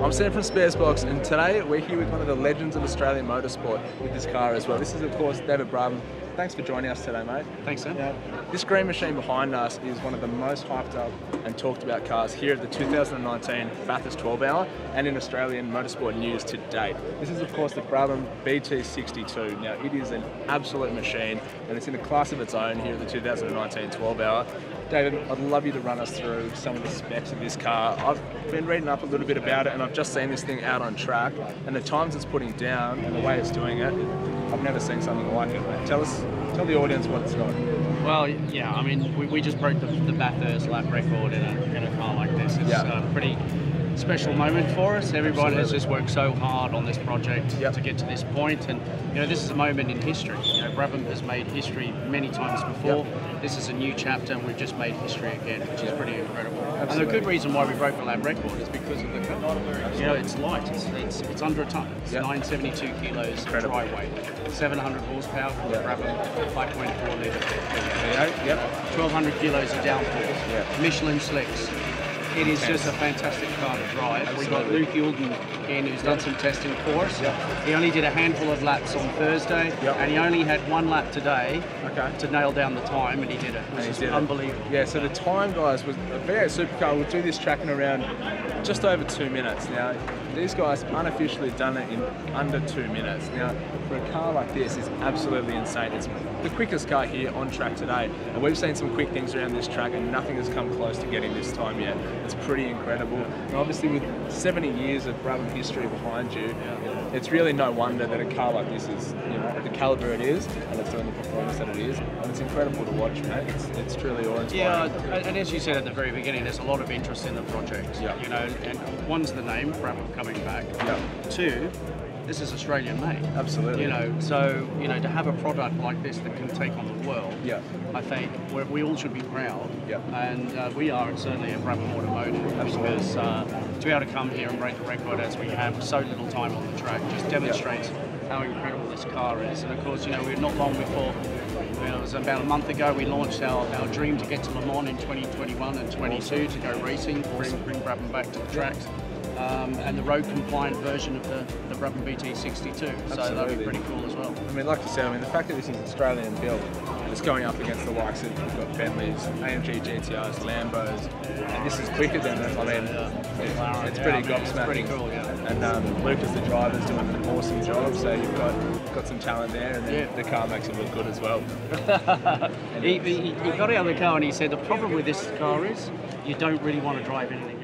I'm Sam from Sparesbox, and today we're here with one of the legends of Australian motorsport with this car as well. This is, of course, David Brabham. Thanks for joining us today, mate. Thanks, Sam. Now, this green machine behind us is one of the most hyped up and talked about cars here at the 2019 Bathurst 12 Hour and in Australian motorsport news to date. This is, of course, the Brabham BT62. Now, it is an absolute machine, and it's in a class of its own here at the 2019 12 Hour. David, I'd love you to run us through some of the specs of this car. I've been reading up a little bit about it and I've just seen this thing out on track and the times it's putting down and the way it's doing it, I've never seen something like it. Mate. Tell us, tell the audience what it's got. Well, yeah, I mean, we, we just broke the, the Bathurst lap record in a, in a car like this. It's Yeah. a pretty special moment for us. Everybody has just worked so hard on this project Yep. to get to this point, and you know, this is a moment in history. You know, Brabham has made history many times before. This is a new chapter, and we've just made history again, which is pretty incredible. And the good reason why we broke the lap record is because of the car. You know, it's light. It's, it's, it's under a ton. It's Yep. 972 kilos Incredible. dry weight, 700 horsepower the Yep. Brabham 5.4 litre. Yep. 1200 kilos of downforce. Michelin slicks. It is just a fantastic car to drive. We've got Luke Youlden in who's done some testing for us. Yeah. He only did a handful of laps on Thursday Yeah. and he only had one lap today Okay. to nail down the time and he did it. Which is did it. unbelievable. Yeah, so the time, guys, was a V8 supercar will do this track in around just over two minutes. Now, these guys unofficially done it in under two minutes. Now, for a car like this, it's absolutely insane. It's the quickest car here on track today, and we've seen some quick things around this track, and nothing has come close to getting this time yet. It's pretty incredible. And obviously, with 70 years of Brabham history behind you, it's really no wonder that a car like this is, you know, the caliber it is, and it's doing the performance that it is, and it's incredible to watch, mate. It's, it's truly awe-inspiring. Yeah, and and as you said at the very beginning, there's a lot of interest in the project. Yeah. You know, and one's the name, Brabham coming back. Yeah. Two, this is Australian made. Absolutely. You know, so you know to have a product like this that can take on the world. Yeah. I think we're, we all should be proud. Yeah. And uh, we are certainly at Brabham Automotive Absolutely. because uh, to be able to come here and break the record as we have so little time on the track just demonstrates how incredible this car is. And of course, you know, we're not long before. you know, It was about a month ago we launched our, our dream to get to Le Mans in 2021 and 22 to go racing, bring, bring Brabham back to the tracks. Um, and the road compliant version of the, the Brabham BT62. So that'd be pretty cool as well. I mean, like you said, I mean, the fact that this is Australian built and it's going up against the likes of we've got Bentleys, AMG GTRs, Lambos, and this is quicker than them. I mean, McLaren, it's, it's yeah, pretty I mean, gobsmacking. pretty cool, yeah. And um, Lucas, the driver's doing an awesome job. So you've got got some talent there, and Yeah. the car makes it look good as well. he, he, he got out of the car and he said the problem with this car is you don't really want to drive anything.